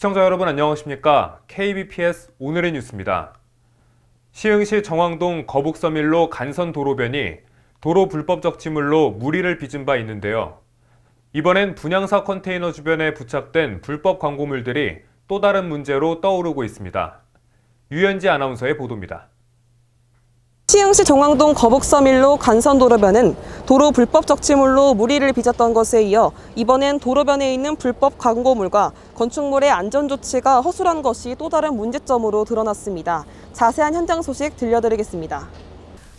시청자 여러분 안녕하십니까? KBPS 오늘의 뉴스입니다. 시흥시 정왕동 거북서밀로 간선 도로변이 도로 불법 적치물로 무리를 빚은 바 있는데요. 이번엔 분양사 컨테이너 주변에 부착된 불법 광고물들이 또 다른 문제로 떠오르고 있습니다. 유현지 아나운서의 보도입니다. 시흥시 정왕동 거북서밀로 간선도로변은 도로 불법 적치물로 무리를 빚었던 것에 이어 이번엔 도로변에 있는 불법 광고물과 건축물의 안전조치가 허술한 것이 또 다른 문제점으로 드러났습니다. 자세한 현장 소식 들려드리겠습니다.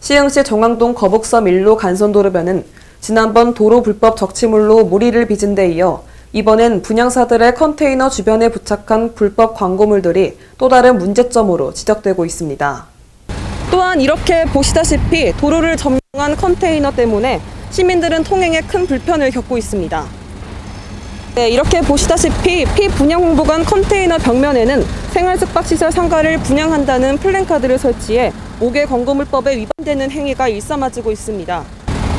시흥시 정왕동 거북서밀로 간선도로변은 지난번 도로 불법 적치물로 무리를 빚은 데 이어 이번엔 분양사들의 컨테이너 주변에 부착한 불법 광고물들이 또 다른 문제점으로 지적되고 있습니다. 또한 이렇게 보시다시피 도로를 점령한 컨테이너 때문에 시민들은 통행에 큰 불편을 겪고 있습니다. 네, 이렇게 보시다시피 피분양 홍보관 컨테이너 벽면에는 생활숙박시설 상가를 분양한다는 플랜카드를 설치해 5개 광고물법에 위반되는 행위가 일삼아지고 있습니다.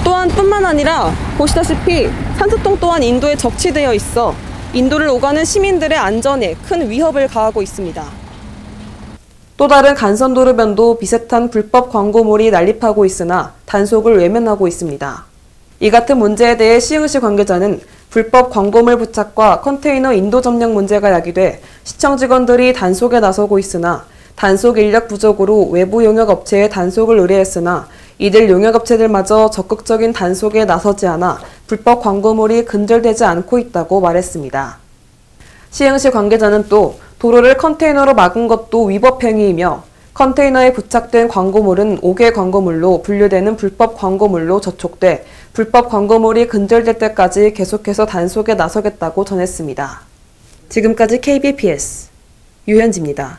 또한 뿐만 아니라 보시다시피 산소통 또한 인도에 적치되어 있어 인도를 오가는 시민들의 안전에 큰 위협을 가하고 있습니다. 또 다른 간선도로변도 비슷한 불법 광고물이 난립하고 있으나 단속을 외면하고 있습니다. 이 같은 문제에 대해 시흥시 관계자는 불법 광고물 부착과 컨테이너 인도 점령 문제가 야기돼 시청 직원들이 단속에 나서고 있으나 단속 인력 부족으로 외부 용역 업체에 단속을 의뢰했으나 이들 용역 업체들마저 적극적인 단속에 나서지 않아 불법 광고물이 근절되지 않고 있다고 말했습니다. 시흥시 관계자는 또 도로를 컨테이너로 막은 것도 위법 행위이며 컨테이너에 부착된 광고물은 5개 광고물로 분류되는 불법 광고물로 저촉돼 불법 광고물이 근절될 때까지 계속해서 단속에 나서겠다고 전했습니다. 지금까지 KBPS 유현지입니다.